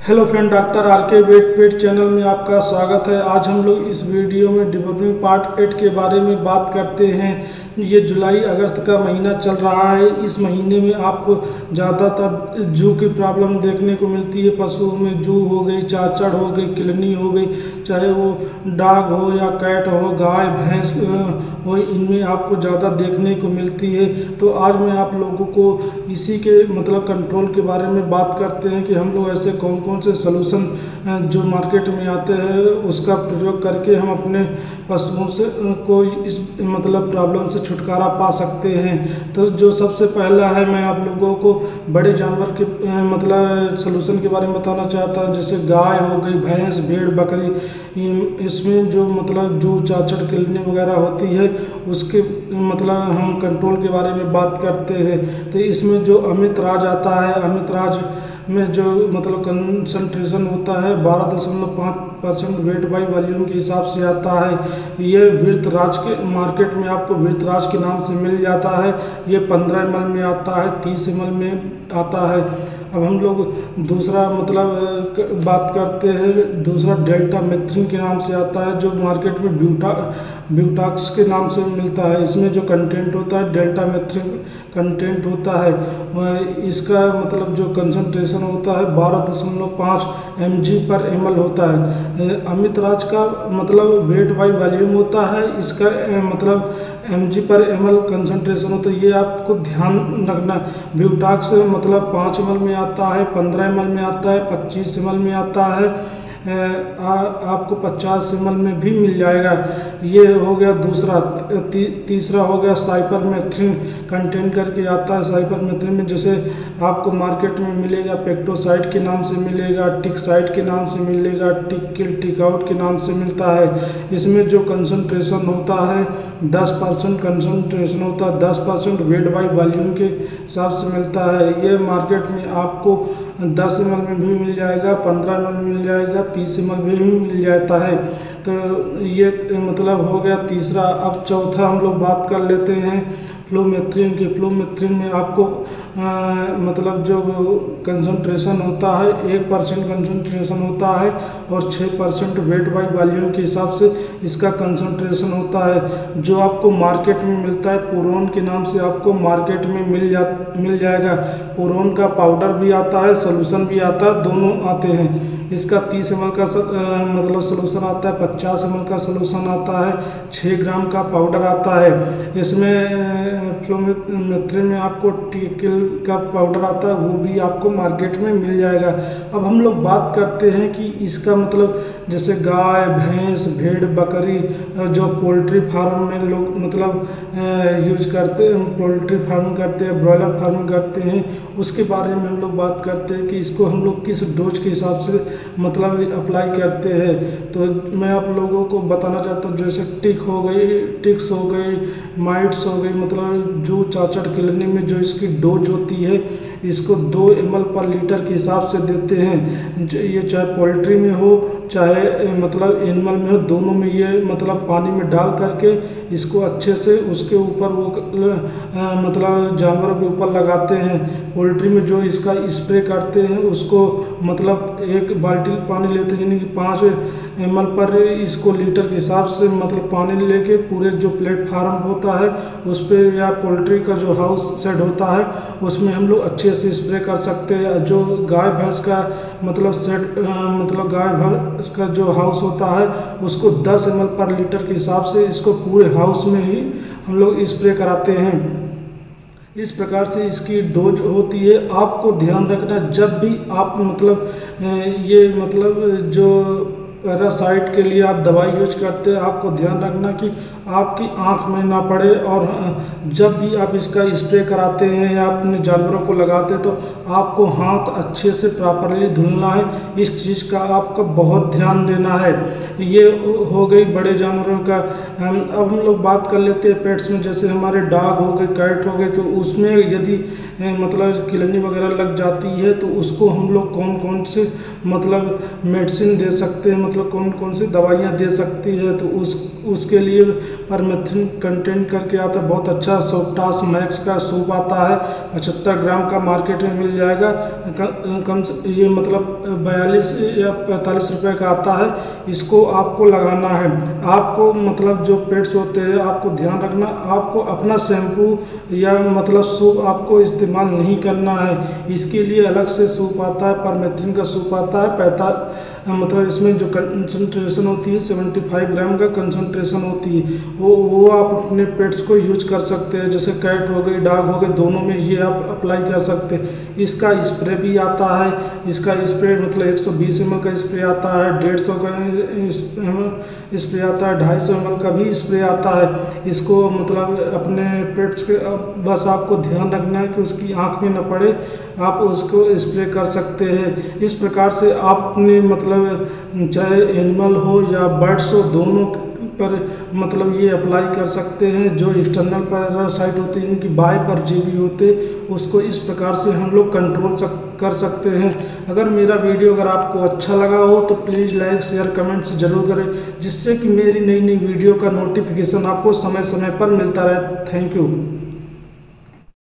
Hello friend, doctor R K vet pet channel में आपका स्वागत है। आज हम लोग इस वीडियो में डेवलपिंग पार्ट एट के बारे में बात करते हैं। ये जुलाई अगस्त का महीना चल रहा है। इस महीने में आपको ज़्यादातर जू की प्रॉब्लम देखने को मिलती है। पशुओं में जू हो गई, चाचड़ हो गई, किलनी हो गई, चाहे वो डॉग हो या कैट हो, गाय, भैंस हो इनमें आपको ज़्यादा देखने को मिलती है तो आज मैं आप लोगों को इसी के मतलब कंट्रोल के बारे में बात करते हैं कि हम लोग ऐसे कौन कौन से सलूशन जो मार्केट में आते हैं, उसका प्रयोग करके हम अपने पशुओं से को इस मतलब प्रॉब्लम से छुटकारा पा सकते हैं। तो जो सबसे पहला है, मैं आप लोगों को बड़े जानवर के मतलब सलूशन के बारे में बताना चाहता हूँ, जैसे गाय हो गई, भैंस, भेड़, बकरी इसमें जो मतलब जो चाचड़ किलनी वगैरह होती है उसके मतलब हम कंट्रोल के बारे में बात करते हैं। तो इसमें जो अमित राज आता है, अमित राज में जो मतलब कंसंट्रेशन होता है, बारह दशमलव पाँच परसेंट वेट बाई वॉल्यूम के हिसाब से आता है। ये वृतराज के मार्केट में आपको वृतराज के नाम से मिल जाता है। ये पंद्रह एम में आता है, तीस एम में आता है। अब हम लोग दूसरा मतलब बात करते हैं, दूसरा डेल्टा मेथ्रिन के नाम से आता है, जो मार्केट में ब्यूटा, ब्यूटाक्स के नाम से मिलता है। इसमें जो कंटेंट होता है, डेल्टा मेथ्रिन कंटेंट होता है इसका मतलब जो कंसंट्रेशन होता है, बारह दशमलव पाँच एम पर एमएल होता है। अमित राज का मतलब वेट बाई वॉल्यूम होता है, इसका मतलब एम जी पर एम एल कंसनट्रेशन होता है, ये आपको ध्यान रखना। ब्यूटाक्स मतलब पाँच एम में आता है पंद्रह एम में आता है पच्चीस एम में आता है। आ, आपको पचास एम में भी मिल जाएगा। ये हो गया दूसरा ती, तीसरा हो गया साइपर मेथ्रिन। कंटेंट करके आता है साइपर मेथ्रिन में जैसे आपको मार्केट में मिलेगा पेक्टोसाइट के नाम से मिलेगा टिकसाइड के नाम से मिलेगा टिक किल टिक आउट के नाम से मिलता है। इसमें जो कंसनट्रेशन होता है दस परसेंट कंसनट्रेशन होता है दस परसेंट वेट बाई वॉल्यूम के हिसाब से मिलता है। ये मार्केट में आपको दस एम में भी मिल जाएगा, पंद्रह एम में मिल जाएगा, तीस एम में भी मिल जाता है। तो ये मतलब हो गया तीसरा। अब चौथा हम लोग बात कर लेते हैं। फ्लोमेथ्रिन की फ्लोमेथ्रिन में आपको आ, मतलब जो कंसंट्रेशन होता है एक परसेंट कंसंट्रेशन होता है और छः परसेंट वेट बाई वॉल्यूम के हिसाब से इसका कंसंट्रेशन होता है। जो आपको मार्केट में मिलता है पुरोन के नाम से आपको मार्केट में मिल जा मिल जाएगा। पुरोन का पाउडर भी आता है सोलूशन भी आता है दोनों आते हैं। इसका तीस एम का आ, मतलब सोलूशन आता है पचास एम का सोलूशन आता है छः ग्राम का पाउडर आता है। इसमें फ्लोमेथ्रिन में आपको टिकल का पाउडर आता है, वो भी आपको मार्केट में मिल जाएगा। अब हम लोग बात करते हैं कि इसका मतलब जैसे गाय, भैंस, भेड़, बकरी जो पोल्ट्री फार्म में लोग मतलब यूज़ करते हैं, पोल्ट्री फ़ार्मिंग करते हैं, ब्रॉयलर फ़ार्मिंग करते हैं, उसके बारे में हम लोग बात करते हैं कि इसको हम लोग किस डोज के हिसाब से मतलब अप्लाई करते हैं। तो मैं आप लोगों को बताना चाहता हूँ, जैसे टिक हो गई, टिक्स हो गई, माइट्स हो गई मतलब जो चाचड़ किलने में जो इसकी डोज होती है इसको दो एम पर लीटर के हिसाब से देते हैं। ये चाहे पोल्ट्री में हो, चाहे मतलब एनिमल में हो, दोनों में ये मतलब पानी में डाल करके इसको अच्छे से उसके ऊपर वो मतलब जानवरों के ऊपर लगाते हैं। पोल्ट्री में जो इसका स्प्रे करते हैं, उसको मतलब एक बाल्टी पानी लेते हैं, यानी कि पाँच एम पर इसको लीटर के हिसाब से मतलब पानी लेके पूरे जो प्लेटफार्म होता है, उस पर या पोल्ट्री का जो हाउस सेट होता है, उसमें हम लोग अच्छे से स्प्रे कर सकते हैं। जो गाय भैंस का मतलब सेट मतलब गाय भैंस का जो हाउस होता है, उसको 10 एम पर लीटर के हिसाब से इसको पूरे हाउस में ही हम लोग स्प्रे कराते हैं। इस प्रकार से इसकी डोज होती है। आपको ध्यान रखना, जब भी आप मतलब ये मतलब जो पैरासाइट के लिए आप दवाई यूज़ करते हैं, आपको ध्यान रखना कि आपकी आँख में ना पड़े और जब भी आप इसका स्प्रे कराते हैं या अपने जानवरों को लगाते हैं तो आपको हाथ अच्छे से प्रॉपरली धुलना है। इस चीज़ का आपका बहुत ध्यान देना है। ये हो गई बड़े जानवरों का अब हम लोग बात कर लेते हैं पेट्स में, जैसे हमारे डॉग हो गए कैट हो गए तो उसमें यदि मतलब किलनी वगैरह लग जाती है तो उसको हम लोग कौन कौन से मतलब मेडिसिन दे सकते हैं मतलब कौन कौन सी दवाइयाँ दे सकती है तो उस, उसके लिए परमेथ्रिन कंटेंट करके आता है, बहुत अच्छा सोप्टास मैक्स का सूप आता है, पचहत्तर ग्राम का मार्केट में मिल जाएगा, कम से, ये मतलब बयालीस या पैंतालीस रुपए का आता है, इसको आपको लगाना है, आपको मतलब जो पेट्स होते हैं, आपको ध्यान रखना, आपको अपना शैम्पू या मतलब सूप आपको इस्तेमाल नहीं करना है, इसके लिए अलग से सूप आता है परमेथ्रिन का सूप आता है पैंता मतलब इसमें जो कंसनट्रेशन होती है सेवेंटी फाइव ग्राम का कंसनट्रेशन होती है, वो वो आप अपने पेट्स को यूज़ कर सकते हैं, जैसे कैट हो गई डॉग हो गए दोनों में ये आप अप्लाई कर सकते हैं। इसका स्प्रे भी आता है, इसका स्प्रे मतलब एक सौ बीस एम का स्प्रे आता है, डेढ़ सौ का स्प्रे आता है, ढाई सौ एम का भी स्प्रे आता है। इसको मतलब अपने पेट्स के, बस आपको ध्यान रखना है कि उसकी आँख में न पड़े, आप उसको स्प्रे कर सकते हैं। इस प्रकार से आपने मतलब चाहे एनिमल हो या बर्ड्स हो दोनों पर मतलब ये अप्लाई कर सकते हैं। जो एक्सटर्नल पैरासाइट होते हैं इनकी बाय पर जीवी होते उसको इस प्रकार से हम लोग कंट्रोल सक, कर सकते हैं। अगर मेरा वीडियो अगर आपको अच्छा लगा हो तो प्लीज़ लाइक शेयर कमेंट ज़रूर करें जिससे कि मेरी नई नई वीडियो का नोटिफिकेशन आपको समय समय पर मिलता रहे। Thank you